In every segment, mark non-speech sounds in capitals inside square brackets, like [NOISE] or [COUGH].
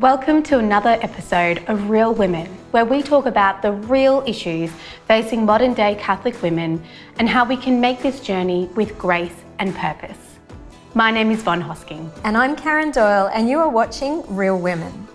Welcome to another episode of Real Women, where we talk about the real issues facing modern day Catholic women and how we can make this journey with grace and purpose. My name is Von Hosking. And I'm Karen Doyle, and you are watching Real Women.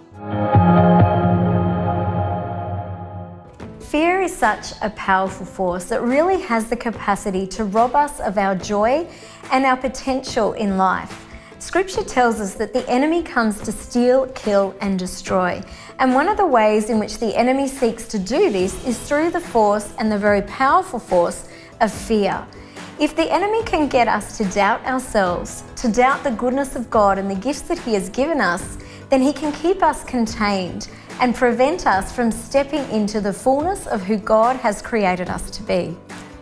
Fear is such a powerful force that really has the capacity to rob us of our joy and our potential in life. Scripture tells us that the enemy comes to steal, kill, and destroy. And one of the ways in which the enemy seeks to do this is through the force and the very powerful force of fear. If the enemy can get us to doubt ourselves, to doubt the goodness of God and the gifts that He has given us, then He can keep us contained and prevent us from stepping into the fullness of who God has created us to be.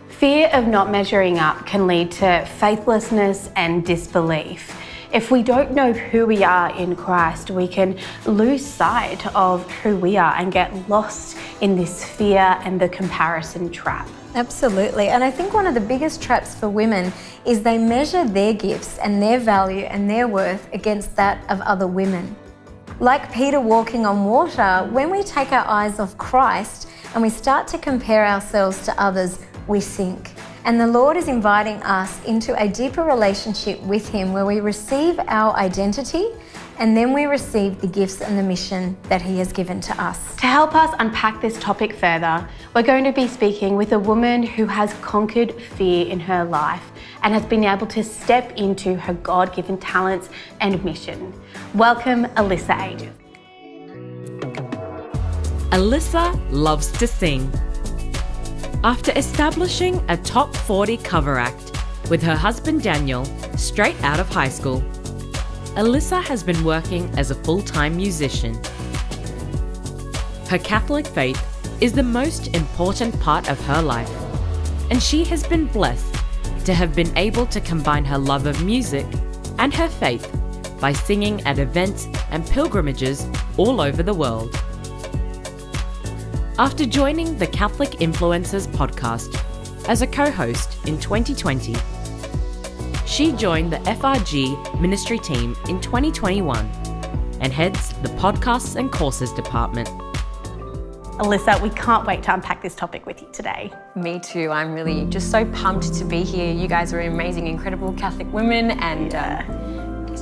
Fear of not measuring up can lead to faithlessness and disbelief. If we don't know who we are in Christ, we can lose sight of who we are and get lost in this fear and the comparison trap. Absolutely. And I think one of the biggest traps for women is they measure their gifts and their value and their worth against that of other women. Like Peter walking on water, when we take our eyes off Christ and we start to compare ourselves to others, we sink. And the Lord is inviting us into a deeper relationship with Him where we receive our identity and then we receive the gifts and the mission that He has given to us. To help us unpack this topic further, we're going to be speaking with a woman who has conquered fear in her life and has been able to step into her God given talents and mission. Welcome, Alyssa Agius. Alyssa loves to sing. After establishing a top 40 cover act with her husband Daniel straight out of high school, Alyssa has been working as a full time musician. Her Catholic faith is the most important part of her life, and she has been blessed to have been able to combine her love of music and her faith by singing at events and pilgrimages all over the world. After joining the Catholic Influencers podcast as a co host in 2020, she joined the FRG ministry team in 2021 and heads the podcasts and courses department. Alyssa, we can't wait to unpack this topic with you today. Me too. I'm really just so pumped to be here. You guys are amazing, incredible Catholic women, and yeah. uh,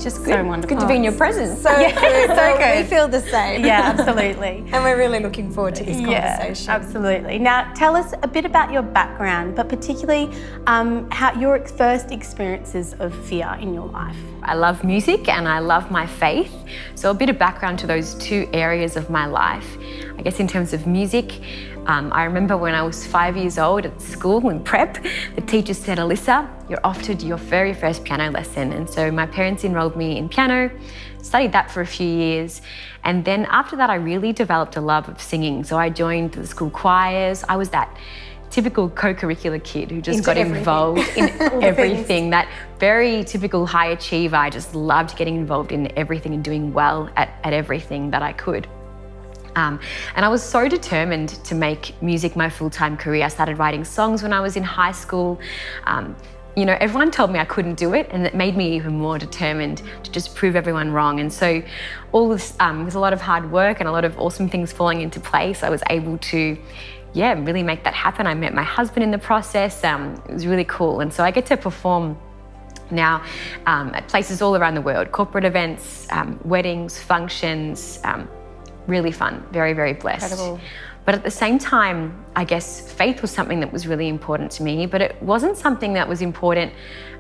it's just good. So wonderful. Good to be in your presence. So [LAUGHS] yeah, good. so good. We feel the same. Yeah, [LAUGHS] absolutely. and we're really looking forward to this conversation. Yeah, absolutely. Now, tell us a bit about your background, but particularly um, how your first experiences of fear in your life. I love music and I love my faith. So, a bit of background to those two areas of my life. I guess in terms of music, um, I remember when I was five years old at school in prep, the teacher said, Alyssa, you're off to your very first piano lesson. And so my parents enrolled me in piano, studied that for a few years. And then after that, I really developed a love of singing. So I joined the school choirs. I was that typical co-curricular kid who just Into got everything. involved in [LAUGHS] everything. That very typical high achiever. I just loved getting involved in everything and doing well at, at everything that I could. Um, and I was so determined to make music my full time career. I started writing songs when I was in high school. Um, you know, everyone told me I couldn't do it, and it made me even more determined to just prove everyone wrong. And so, all this, um, a lot of hard work and a lot of awesome things falling into place. I was able to, yeah, really make that happen. I met my husband in the process. Um, it was really cool. And so, I get to perform now um, at places all around the world corporate events, um, weddings, functions. Um, really fun, very, very blessed. Incredible. But at the same time, I guess faith was something that was really important to me, but it wasn't something that was important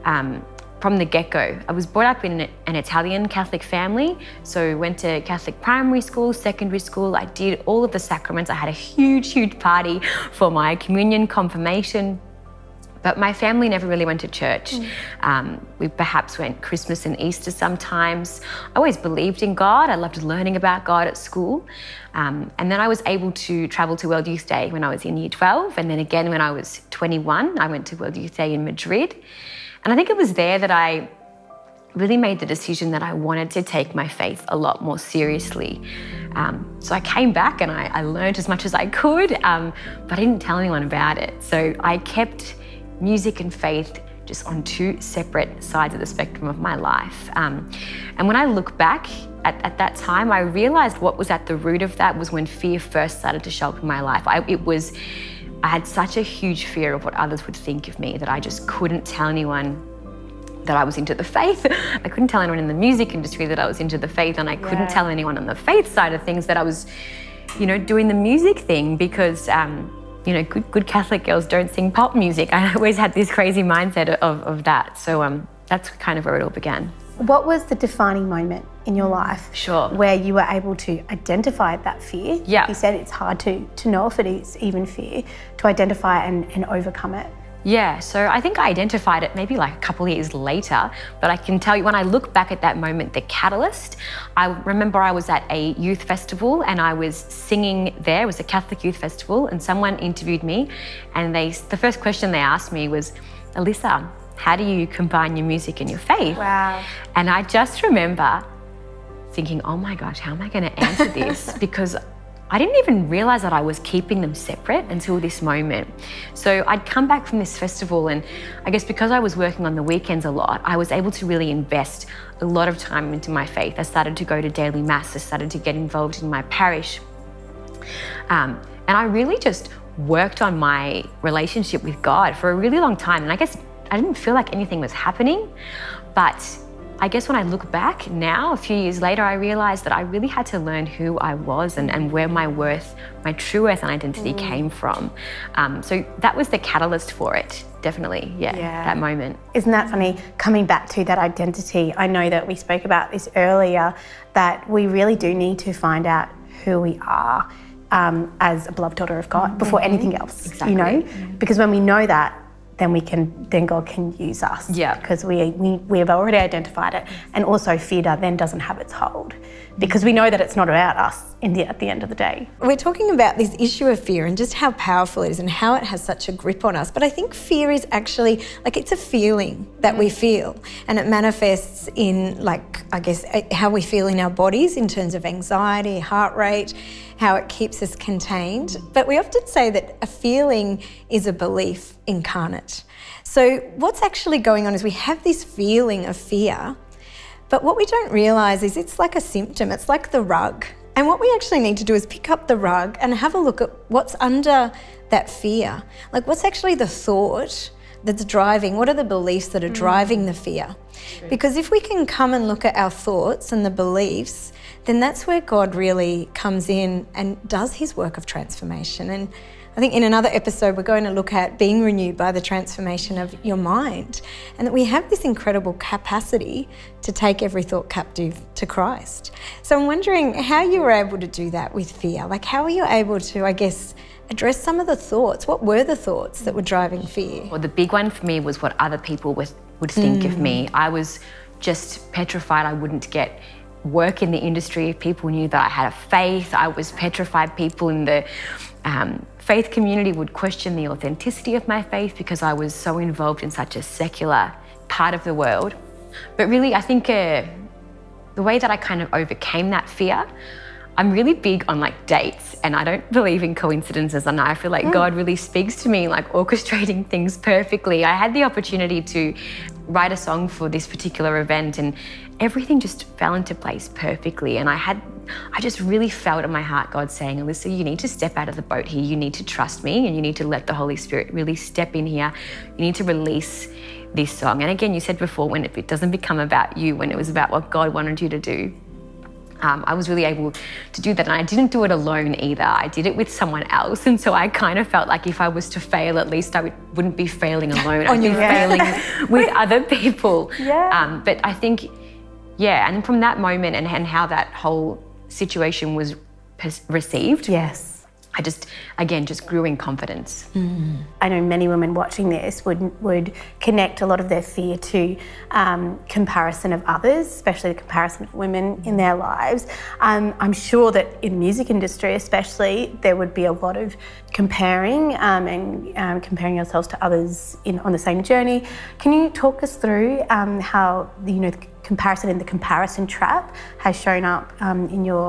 um, from the get go. I was brought up in an Italian Catholic family, so went to Catholic primary school, secondary school. I did all of the sacraments. I had a huge, huge party for my communion, confirmation, but my family never really went to church. Mm. Um, we perhaps went Christmas and Easter sometimes. I always believed in God. I loved learning about God at school. Um, and then I was able to travel to World Youth Day when I was in year 12. And then again, when I was 21, I went to World Youth Day in Madrid. And I think it was there that I really made the decision that I wanted to take my faith a lot more seriously. Um, so I came back and I, I, learned as much as I could, um, but I didn't tell anyone about it. So I kept music and faith just on two separate sides of the spectrum of my life. Um, and when I look back at, at, that time, I realized what was at the root of that was when fear first started to show up in my life. I, it was, I had such a huge fear of what others would think of me that I just couldn't tell anyone that I was into the faith. [LAUGHS] I couldn't tell anyone in the music industry that I was into the faith, and I couldn't tell anyone on the faith side of things that I was, you know, doing the music thing because. Um, you know, good, good Catholic girls don't sing pop music. [LAUGHS] I always had this crazy mindset of, of that. So um, that's kind of where it all began. What was the defining moment in your life? Sure. Where you were able to identify that fear? Yeah. You said it's hard to, to know if it is even fear, to identify and, and overcome it. Yeah, so I think I identified it maybe like a couple of years later, but I can tell you when I look back at that moment, the catalyst, I remember I was at a youth festival and I was singing there, it was a Catholic youth festival, and someone interviewed me and they the first question they asked me was, Alyssa, how do you combine your music and your faith? Wow. And I just remember thinking, oh my gosh, how am I going to answer this? [LAUGHS] because I didn't even realize that I was keeping them separate until this moment. So I'd come back from this festival, and I guess because I was working on the weekends a lot, I was able to really invest a lot of time into my faith. I started to go to daily mass, I started to get involved in my parish. Um, and I really just worked on my relationship with God for a really long time. And I guess I didn't feel like anything was happening, but I guess when I look back now, a few years later, I realized that I really had to learn who I was and, and where my worth, my true worth and identity mm. came from. Um, so that was the catalyst for it, definitely. Yeah, yeah, that moment. Isn't that funny? Coming back to that identity, I know that we spoke about this earlier, that we really do need to find out who we are. Um, as a beloved daughter of God mm-hmm. before anything else, exactly. you know, mm-hmm. because when we know that, then we can then God can use us. Yeah. Because we, we we have already identified it. And also fear then doesn't have its hold. Because we know that it's not about us the, at the end of the day. We're talking about this issue of fear and just how powerful it is and how it has such a grip on us. But I think fear is actually like it's a feeling that we feel and it manifests in like I guess eh, how we feel in our bodies in terms of anxiety, heart rate how it keeps us contained. But we often say that a feeling is a belief incarnate. So, what's actually going on is we have this feeling of fear, but what we don't realise is it's like a symptom, it's like the rug. And what we actually need to do is pick up the rug and have a look at what's under that fear. Like, what's actually the thought that's driving? What are the beliefs that are mm. driving the fear? Because if we can come and look at our thoughts and the beliefs, then that's where God really comes in and does his work of transformation. And I think in another episode, we're going to look at being renewed by the transformation of your mind, and that we have this incredible capacity to take every thought captive to Christ. So I'm wondering how you were able to do that with fear. Like, how were you able to, I guess, address some of the thoughts? What were the thoughts that were driving fear? Well, the big one for me was what other people would, would think mm. of me. I was just petrified I wouldn't get work in the industry if people knew that I had a faith. I was petrified people in the um, faith community would question the authenticity of my faith because I was so involved in such a secular part of the world. But really, I think uh, the way that I kind of overcame that fear, I'm really big on like dates and I don't believe in coincidences and I feel like mm. God really speaks to me like orchestrating things perfectly. I had the opportunity to write a song for this particular event and everything just fell into place perfectly. And I had, I just really felt in my heart God saying, Alyssa, you need to step out of the boat here. You need to trust me and you need to let the Holy Spirit really step in here. You need to release this song. And again, you said before, when it doesn't become about you, when it was about what God wanted you to do. Um, I was really able to do that. And I didn't do it alone either. I did it with someone else. And so I kind of felt like if I was to fail, at least I would, wouldn't be failing alone. I'd [LAUGHS] be failing with [LAUGHS] other people. Yeah. Um, but I think, yeah, and from that moment and, and how that whole situation was received. Yes I just, again, just grew in confidence. Mm. I know many women watching this would would connect a lot of their fear to um, comparison of others, especially the comparison of women in their lives. Um, I'm sure that in the music industry, especially, there would be a lot of comparing um, and um, comparing ourselves to others in on the same journey. Can you talk us through um, how you know the comparison and the comparison trap has shown up um, in your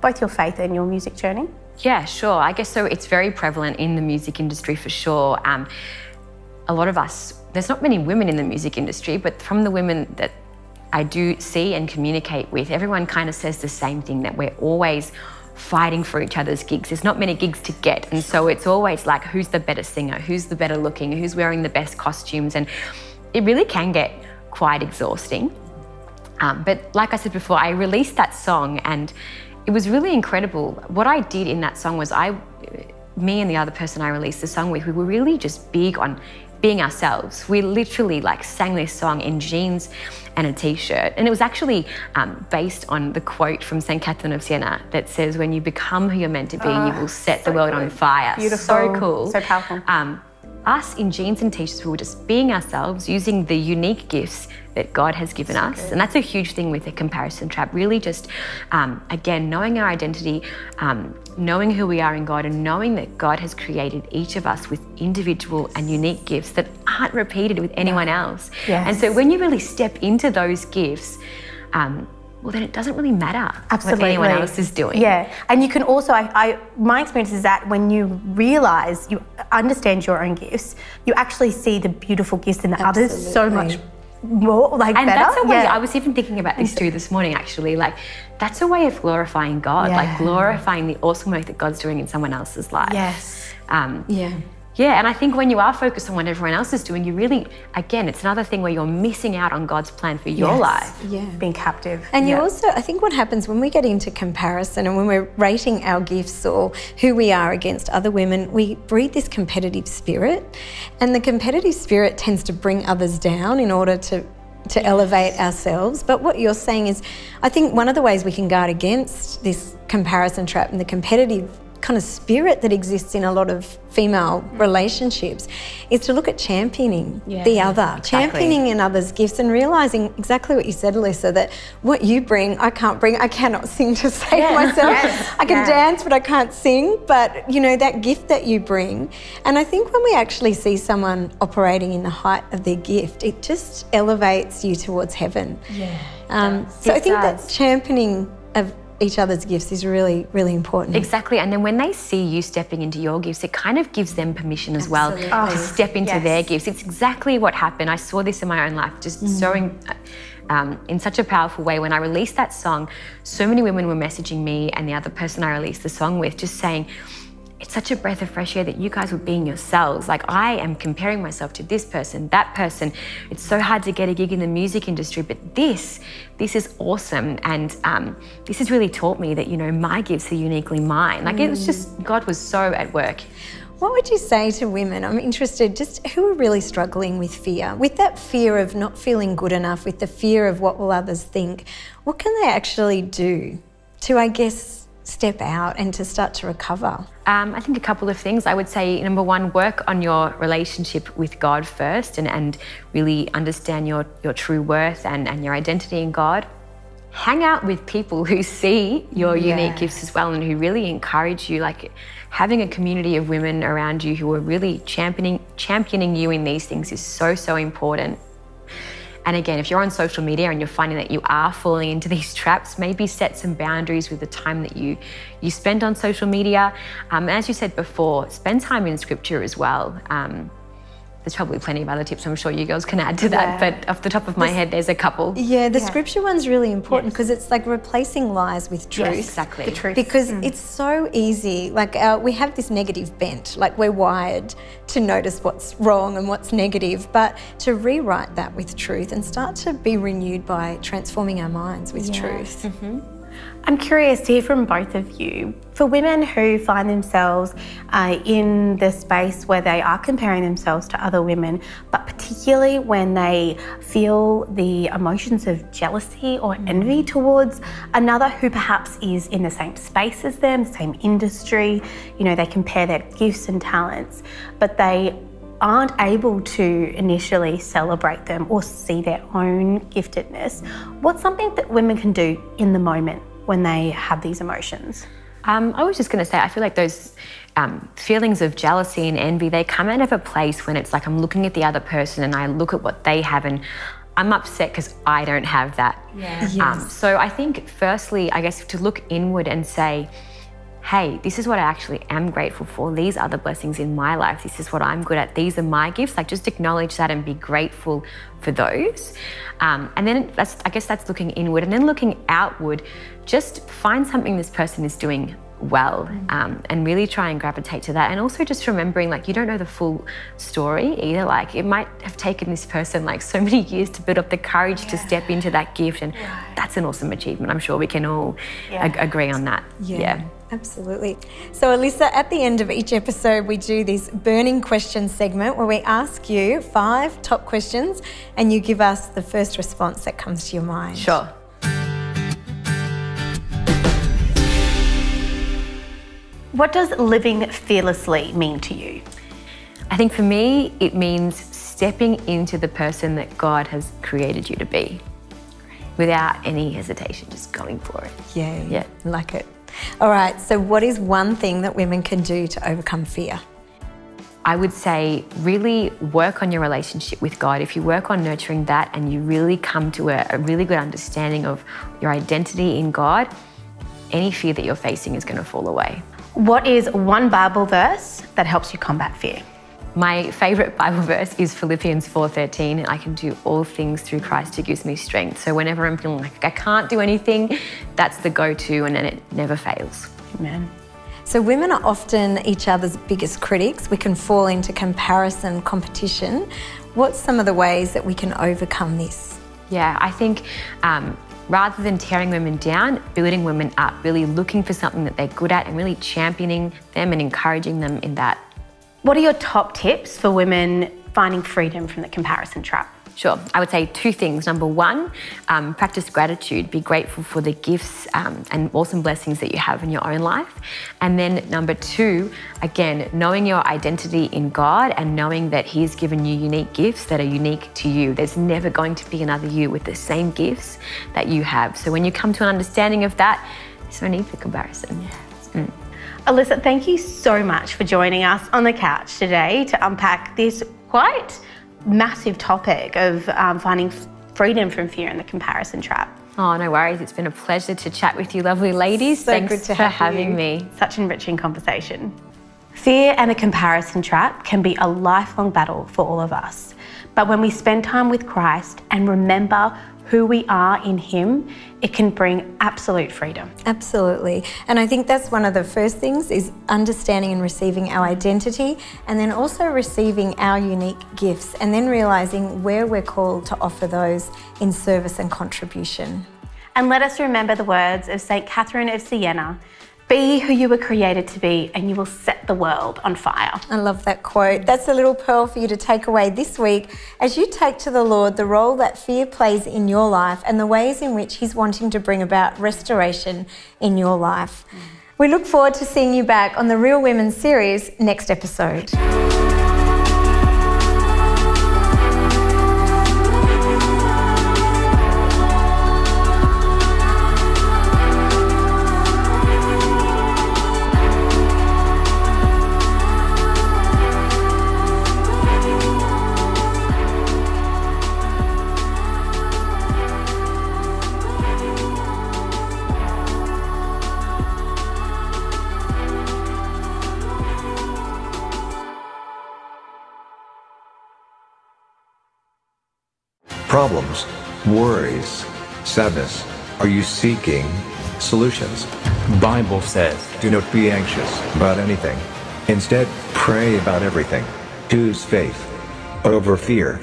both your faith and your music journey? Yeah, sure. I guess so. It's very prevalent in the music industry for sure. Um, a lot of us there's not many women in the music industry, but from the women that I do see and communicate with, everyone kind of says the same thing that we're always fighting for each other's gigs. There's not many gigs to get. And so it's always like, who's the better singer? Who's the better looking? Who's wearing the best costumes? And it really can get quite exhausting. Um, but like I said before, I released that song and it was really incredible. What I did in that song was I, me and the other person I released the song with, we were really just big on being ourselves. We literally like sang this song in jeans and a t-shirt. And it was actually um, based on the quote from St. Catherine of Siena that says, when you become who you're meant to be, you will set so the world good. on fire. Beautiful. So cool. So powerful. Um, us in jeans and t-shirts, we were just being ourselves, using the unique gifts that God has given so us. Good. And that's a huge thing with the comparison trap. Really, just um, again, knowing our identity, um, knowing who we are in God, and knowing that God has created each of us with individual and unique gifts that aren't repeated with anyone else. Yes. And so when you really step into those gifts, um, well, then it doesn't really matter Absolutely. what anyone else is doing. Yeah, and you can also, I, I, my experience is that when you realize you understand your own gifts, you actually see the beautiful gifts in the Absolutely. others so much more like and better. that's a way yeah. i was even thinking about this too this morning actually like that's a way of glorifying god yeah. like glorifying the awesome work that god's doing in someone else's life yes um, yeah yeah, and I think when you are focused on what everyone else is doing, you really, again, it's another thing where you're missing out on God's plan for your yes. life. Yeah. Being captive. And you also, I think what happens when we get into comparison and when we're rating our gifts or who we are against other women, we breed this competitive spirit. And the competitive spirit tends to bring others down in order to to elevate ourselves. But what you're saying is, I think one of the ways we can guard against this comparison trap and the competitive kind of spirit that exists in a lot of female relationships is to look at championing yeah, the other, exactly. championing in others' gifts and realizing exactly what you said, Alyssa, that what you bring, I can't bring. I cannot sing to [LAUGHS] save yeah. myself. Yes. I can dance, but I can't sing. But, you know, that gift that you bring. And I think when we actually see someone operating in the height of their gift, it just elevates you towards heaven. Yeah. Um, so I think does. that championing of each other's gifts is really, really important. Exactly. And then when they see you stepping into your gifts, it kind of gives them permission as Absolutely. well to step into yes. their gifts. It's exactly what happened. I saw this in my own life, just mm. so in, um, in such a powerful way. When I released that song, so many women were messaging me and the other person I released the song with, just saying, it's such a breath of fresh air that you guys were being yourselves. Like I am comparing myself to this person, that person. It's so hard to get a gig in the music industry, but this, this is awesome. And um, this has really taught me that, you know, my gifts are uniquely mine. Like mm. it was just, God was so at work. What would you say to women? I'm interested, just who are really struggling with fear, with that fear of not feeling good enough, with the fear of what will others think. What can they actually do to, I guess, step out and to start to recover? Um, I think a couple of things. I would say number one, work on your relationship with God first and, and really understand your, your true worth and, and your identity in God. Hang out with people who see your yes. unique gifts as well and who really encourage you. Like having a community of women around you who are really championing championing you in these things is so, so important. And again, if you're on social media and you're finding that you are falling into [LAUGHS] these traps, maybe set some boundaries with the time that you you spend on social media. Um, and as you said before, spend time in scripture as well. Um, there's probably plenty of other tips I'm sure you girls can add to that, yeah. but off the top of my the, head, there's a couple. Yeah, the yeah. scripture one's really important because yes. it's like replacing lies with truth. Yes, exactly. The truth. Because mm. it's so easy. Like our, we have this negative bent, like we're wired to notice what's wrong and what's negative, but to rewrite that with truth and start to be renewed by transforming our minds with yes. truth. Mm-hmm. I'm curious to hear from both of you. For women who find themselves uh, in the space where they are comparing themselves to other women, but particularly when they feel the emotions of jealousy or envy towards another who perhaps is in the same space as them, same industry, you know, they compare their gifts and talents, but they aren't able to initially celebrate them or see their own giftedness, what's something that women can do in the moment when they have these emotions? Um, I was just going to say, I feel like those um, feelings of jealousy and envy, they come out of a place when it's like I'm looking at the other person and I look at what they have and I'm upset because I don't have that. Yeah. Um, so I think, firstly, I guess to look inward and say, hey, this is what I actually am grateful for. These are the blessings in my life. This is what I'm good at. These are my gifts. Like just acknowledge that and be grateful for those. Um, and then that's, I guess that's looking inward. And then looking outward, just find something this person is doing well um, and really try and gravitate to that and also just remembering like you don't know the full story either like it might have taken this person like so [LAUGHS] many years to build up the courage yeah. to step into that gift and that's an awesome achievement i'm sure we can all yeah. ag- agree on that yeah. Yeah. Absolutely. So, Alyssa, at the end of each episode, we do this burning question segment where we ask you five top questions and you give us the first response that comes to your mind. Sure. What does living fearlessly mean to you? I think for me, it means stepping into the person that God has created you to be without any hesitation, just going for it. Yeah, yeah, like it. All right, so what is one thing that women can do to overcome fear? I would say really work on your relationship with God. If you work on nurturing that and you really come to a, a really good understanding of your identity in God, any fear that you're facing is going to fall away. What is one Bible verse that helps you combat fear? My favorite Bible verse is Philippians 4:13, and I can do all things through Christ who gives me strength. So whenever I'm feeling like I can't do anything, that's the go-to and then it never fails. Amen. So women are often each other's biggest critics. We can fall into comparison, competition. What's some of the ways that we can overcome this? Yeah, I think um, rather than tearing women down, building women up, really looking for something that they're good at and really championing them and encouraging them in that. What are your top tips for women finding freedom from the comparison trap? Sure. I would say two things. Number one, um, practice gratitude. Be grateful for the gifts um, and awesome blessings that you have in your own life. And then number two, again, knowing your identity in God and knowing that He's given you unique gifts that are unique to you. There's never going to be another you with the same gifts that you have. So when you come to an understanding of that, there's no need for comparison. Mm. Alyssa, thank you so much for joining us on the couch today to unpack this quite massive topic of um, finding freedom from fear and the comparison trap. Oh, no worries. It's been a pleasure to chat with you, lovely ladies. So Thanks for having you. me. Such enriching conversation. Fear and the comparison trap can be a lifelong battle for all of us. But when we spend time with Christ and remember who we are in Him, it can bring absolute freedom. Absolutely. And I think that's one of the first things is understanding and receiving our identity and then also receiving our unique gifts and then realizing where we're called to offer those in service and contribution. And let us remember the words of St. Catherine of Siena be who you were created to be, and you will set the world on fire. I love that quote. That's a little pearl for you to take away this week as you take to the Lord the role that fear plays in your life and the ways in which He's wanting to bring about restoration in your life. We look forward to seeing you back on the Real Women series next episode. Problems, worries, sadness? Are you seeking solutions? Bible says, do not be anxious about anything. Instead, pray about everything. Choose faith over fear.